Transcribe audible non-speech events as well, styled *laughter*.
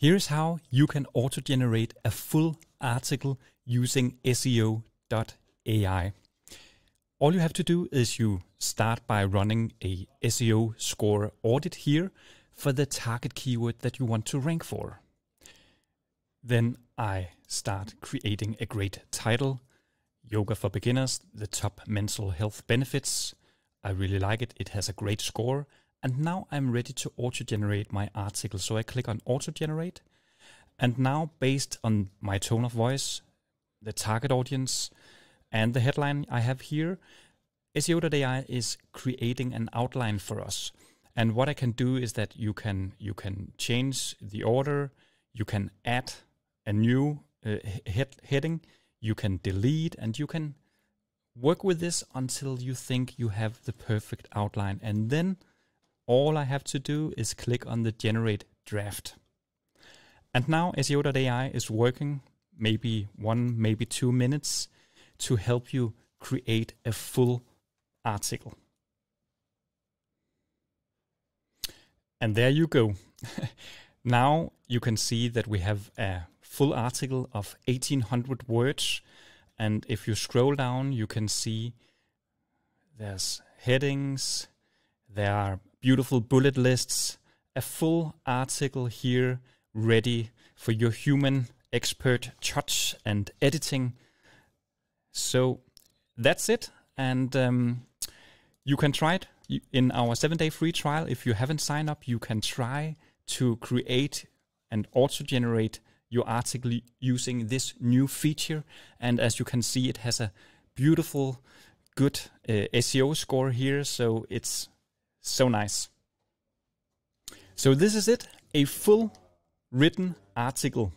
Here's how you can auto generate a full article using SEO.ai. All you have to do is you start by running a SEO score audit here for the target keyword that you want to rank for. Then I start creating a great title Yoga for Beginners, the top mental health benefits. I really like it, it has a great score. And now I'm ready to auto generate my article. So I click on auto generate. And now, based on my tone of voice, the target audience, and the headline I have here, SEO.ai is creating an outline for us. And what I can do is that you can you can change the order, you can add a new uh, head, heading, you can delete, and you can work with this until you think you have the perfect outline. And then all I have to do is click on the generate draft. And now SEO.ai is working maybe one, maybe two minutes to help you create a full article. And there you go. *laughs* now you can see that we have a full article of 1800 words. And if you scroll down, you can see there's headings, there are beautiful bullet lists, a full article here ready for your human expert touch and editing. So that's it. And um, you can try it in our seven day free trial. If you haven't signed up, you can try to create and auto generate your article using this new feature. And as you can see, it has a beautiful, good uh, SEO score here. So it's so nice. So this is it, a full written article.